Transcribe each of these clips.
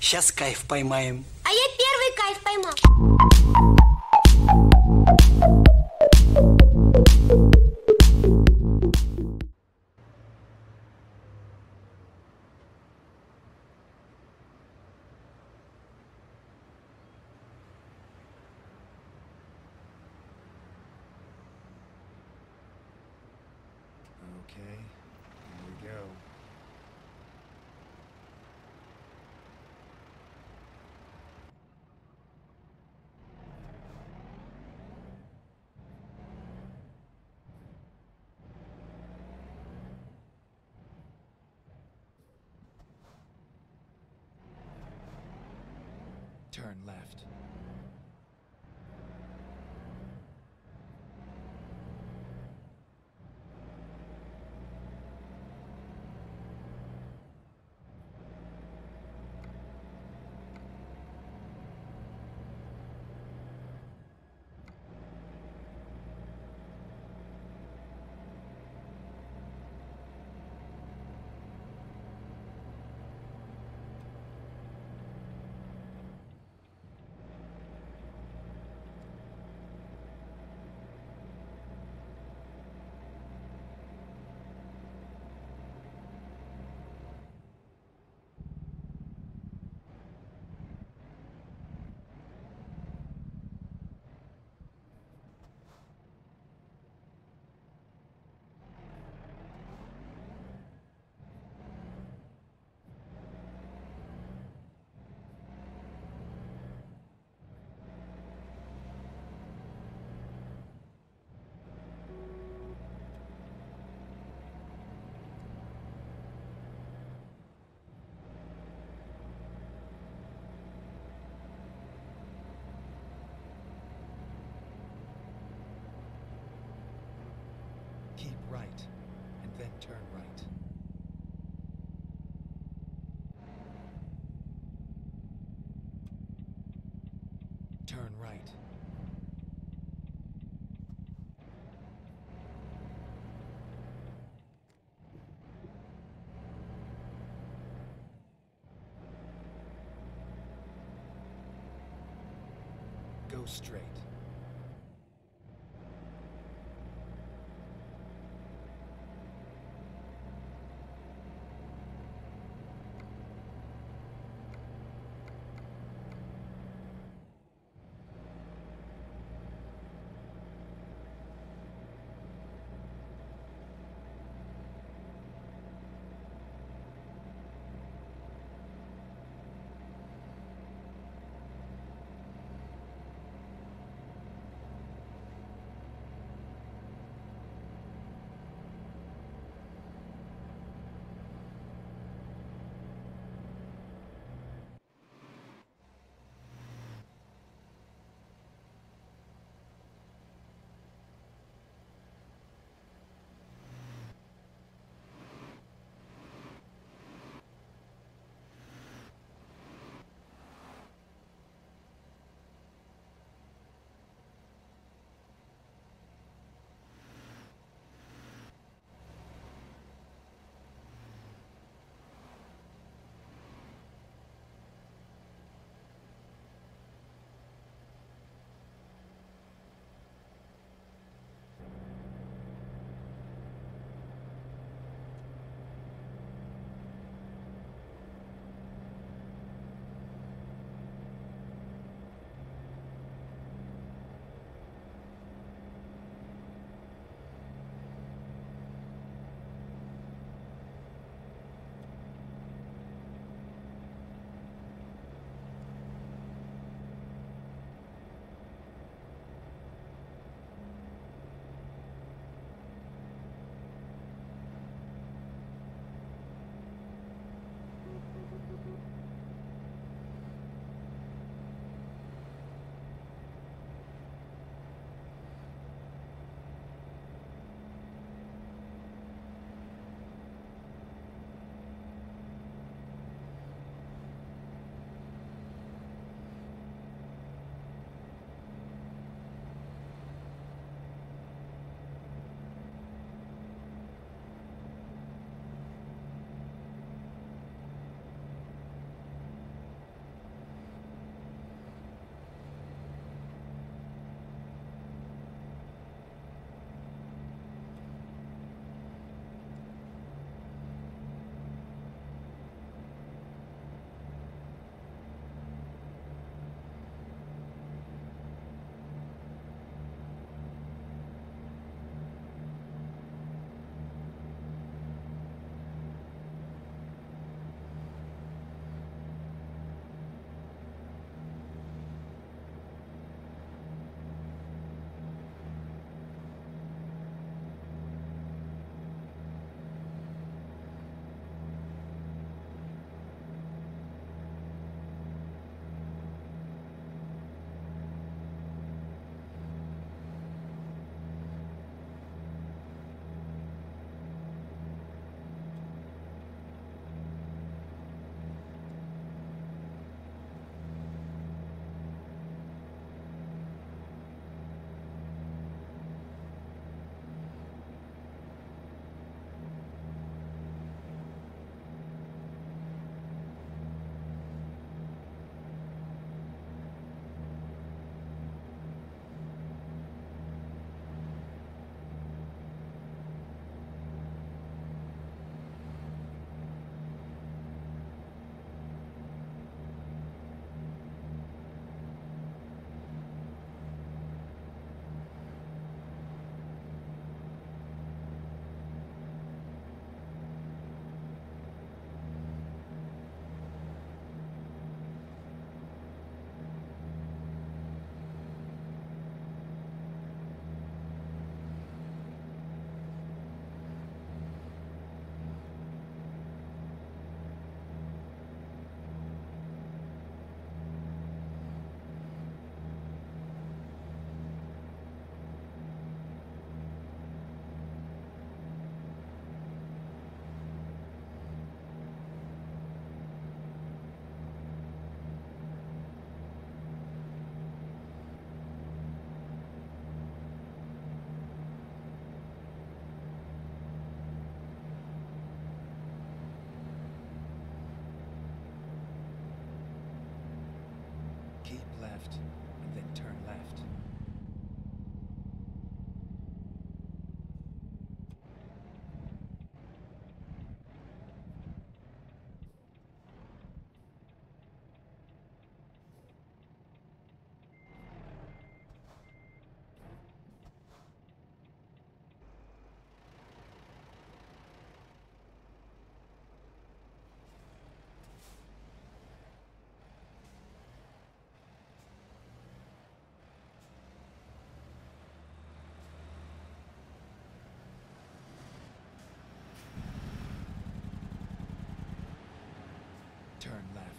Сейчас кайф поймаем. А я первый кайф поймал. Turn left. Keep right, and then turn right. Turn right. Go straight. left. Turn left.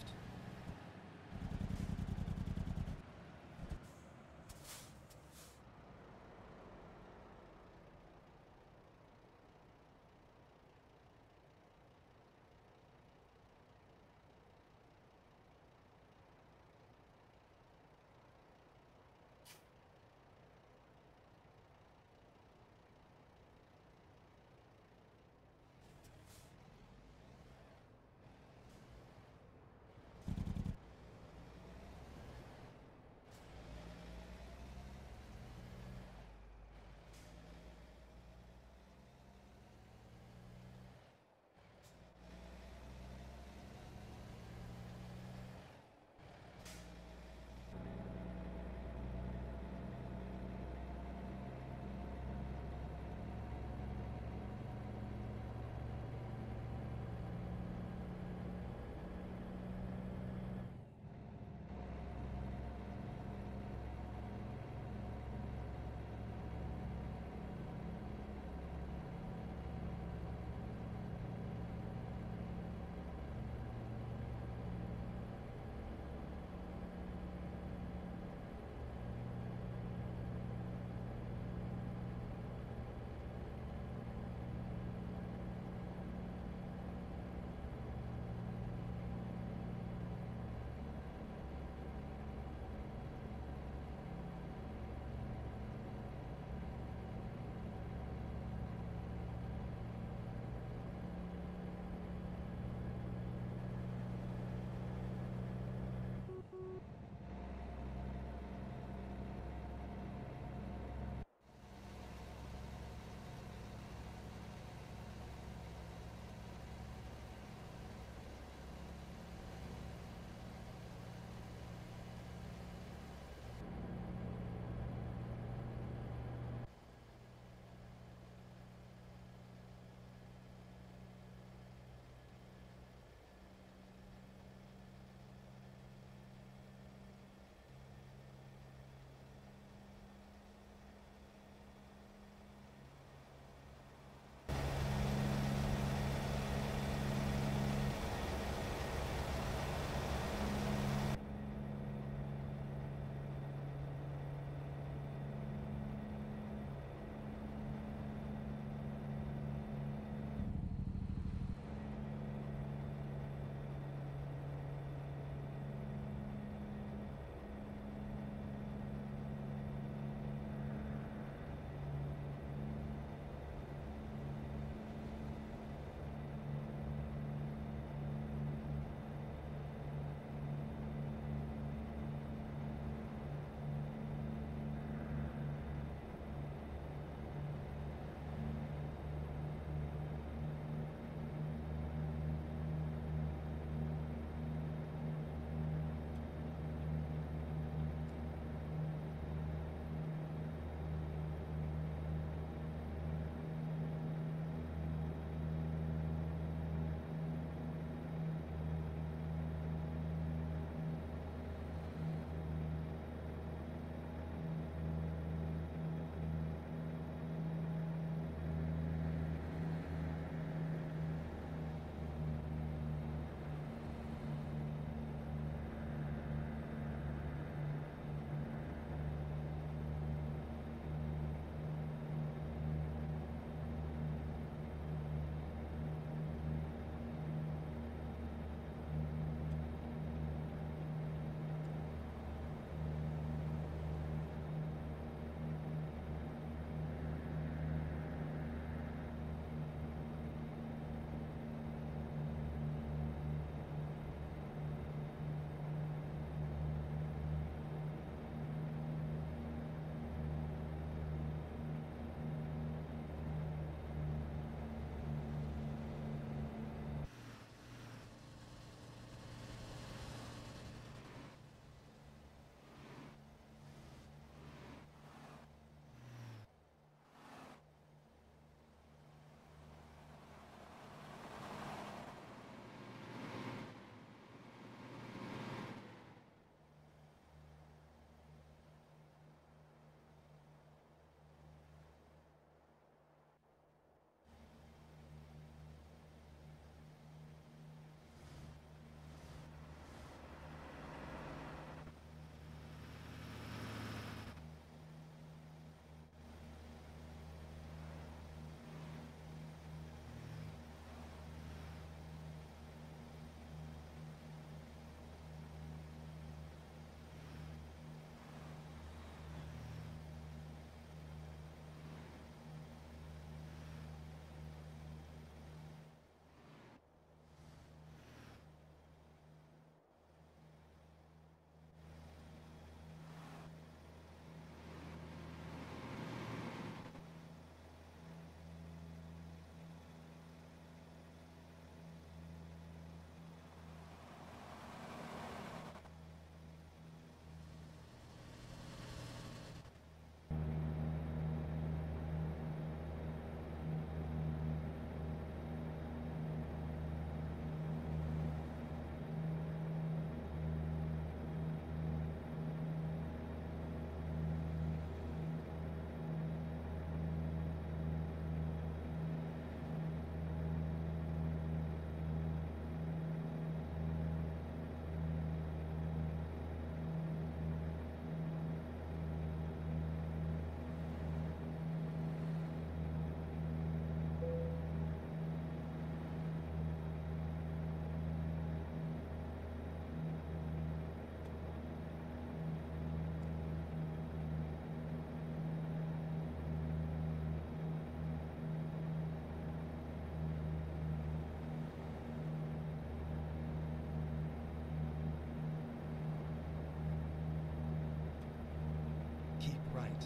Right,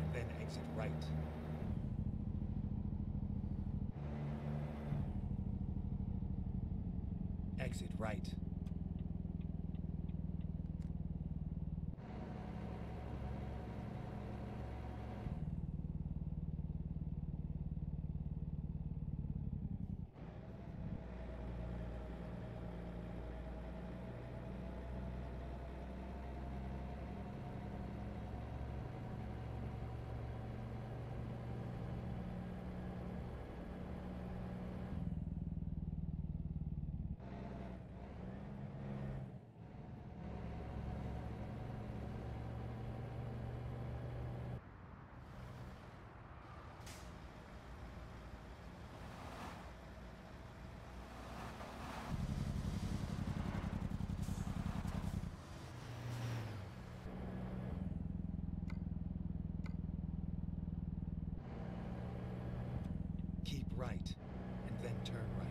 and then exit right. Exit right. Right, and then turn right.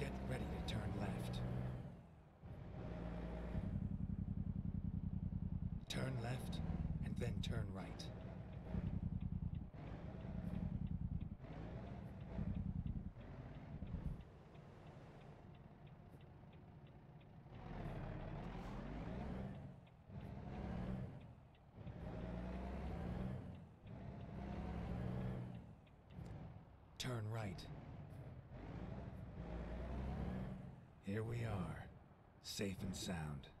Get ready to turn left. Turn left, and then turn right. Turn right. Here we are, safe and sound.